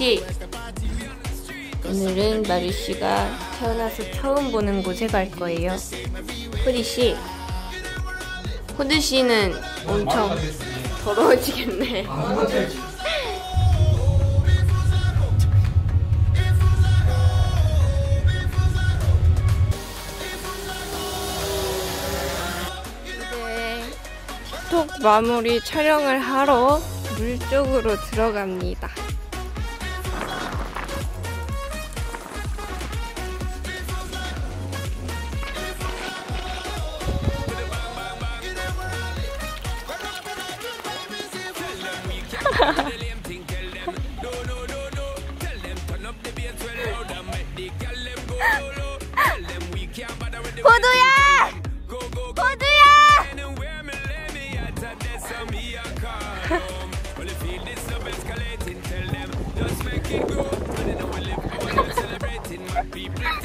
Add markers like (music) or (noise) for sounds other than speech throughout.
마루씨. 오늘은 마루씨가 태어나서 처음 보는 곳에 갈 거예요. 호디씨. 호드씨는 엄청 더러워지겠네. (laughs) 틱톡 마무리 촬영을 하러 물 쪽으로 들어갑니다. (laughs) 호두야! 호두야!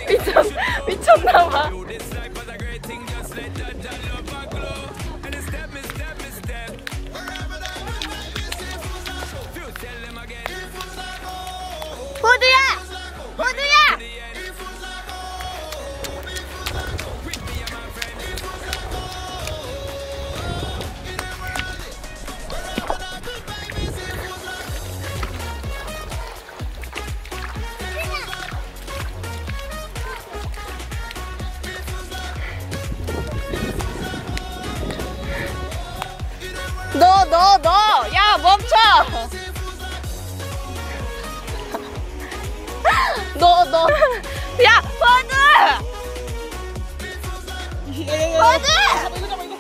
미쳤, 미쳤나봐. (laughs) 너, 너, 너! 야, 멈춰! 너, 너. 야, 버드! 버드!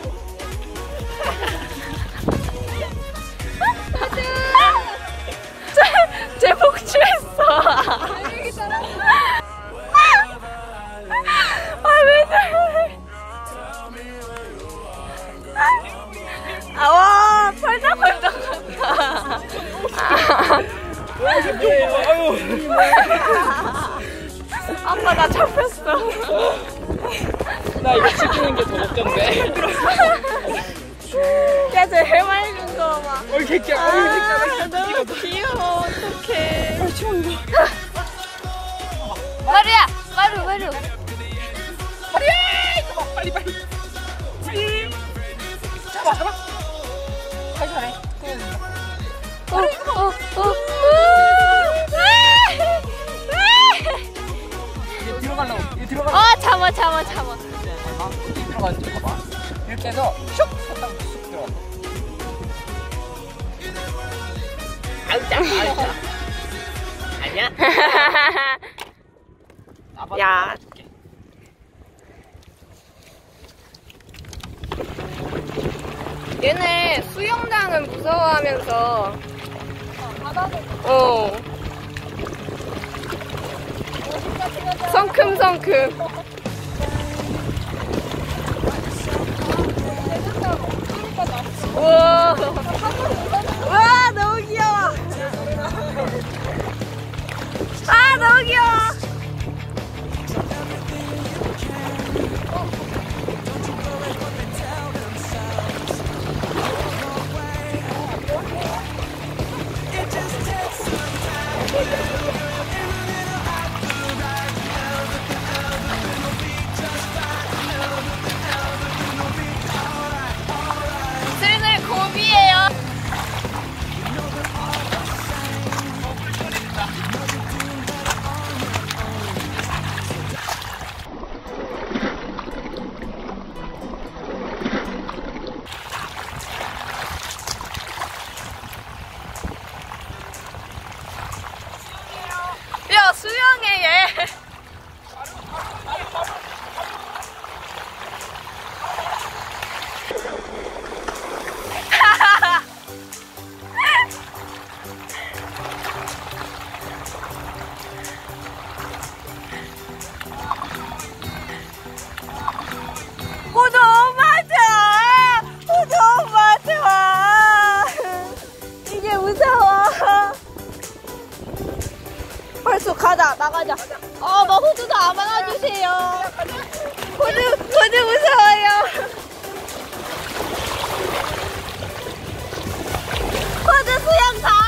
아빠 나 잡혔어. 나 이거 찍히는 게 더 걱정돼. 야, 저 해맑은 거 봐. 어이 새끼야. 아, 어이 새끼야. 너무 귀여워. 어떡해. 마루야! 마루, 마루. 빨리 빨리. 빨리. 잡아 잡아. 잘 잘해. 어, 어, 어. 어, 참아, 참아, 참아. 어디 들어가는지 봐봐. 이렇게 해서 슉쑥 들어가. 아우짜 아우짜. 아니야? (laughs) 야. 얘네 수영장은 무서워하면서 어 성큼성큼. 우와. 우와 너무 귀여워 Muy bien. 고비예요. 가자 나가자. 어뭐 호두도 안 안아주세요. 호두 호두 무서워요. 호두 수영 잘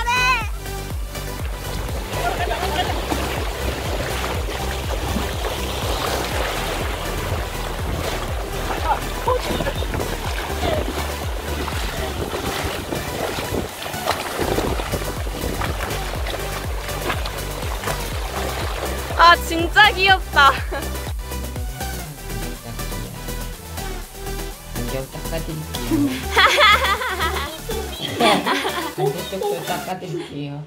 아 진짜 귀엽다. 안경 닦아드릴게요. 반대쪽도 닦아드릴게요.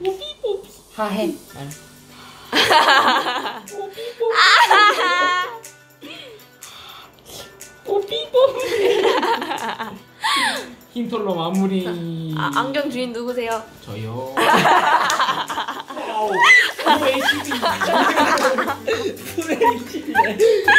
하해. 흰털로 마무리. 아, 안경 주인 누구세요? 저요. (laughs) 와우. 후레이 12. 후레이 12.